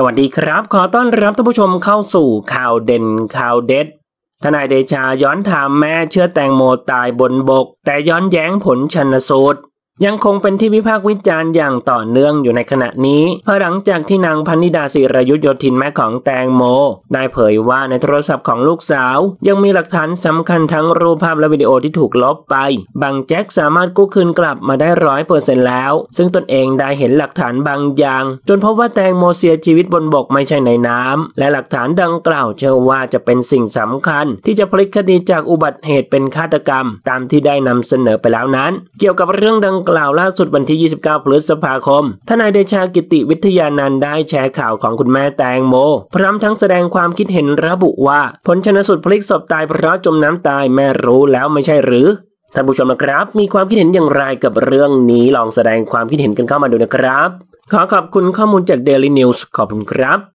สวัสดีครับ ขอต้อนรับท่านผู้ชมเข้าสู่ข่าวเด่นข่าวเด็ด ทนายเดชาย้อนถามแม่เชื่อแตงโมตายบนบก แต่ย้อนแย้งผลชันสูตร ยังคงเป็นที่วิพากษ์วิจารณ์อย่างต่อเนื่องอยู่ในขณะนี้ภายหลังจากที่นางพันิดาศิรยุทธโยธินแม่ของแตงโม ได้เผยว่าในโทรศัพท์ของลูกสาว ยังมีหลักฐานสำคัญทั้งรูปภาพและวิดีโอที่ถูกลบไป บางแจ็คสามารถกู้คืนกลับมาได้ร้อยเปอร์เซ็นต์แล้ว ซึ่งตนเองได้เห็นหลักฐานบางอย่าง จนพบว่าแตงโมเสียชีวิตบนบกไม่ใช่ในน้ำและหลักฐานดังกล่าวเชื่อว่าจะเป็นสิ่งสำคัญ ที่จะพลิกคดีจากอุบัติเหตุเป็นฆาตกรรม ตามที่ได้นำเสนอไปแล้วนั้น เกี่ยวกับเรื่องดังกล่าวล่าสุดวันที่ 29 พฤษภาคม ทนายเดชากิติวิทยานันได้แชร์ข่าวของคุณแม่แตงโม พร้อมทั้งแสดงความคิดเห็นระบุว่า ผลชนสูตรพลิกศพตายเพราะจมน้ำตายแม่รู้แล้วไม่ใช่หรือท่านผู้ชมนะครับ มีความคิดเห็นอย่างไรกับเรื่องนี้ลองแสดงความคิดเห็นกันเข้ามาดูนะครับ ขอขอบคุณข้อมูลจาก Daily News ขอบคุณครับ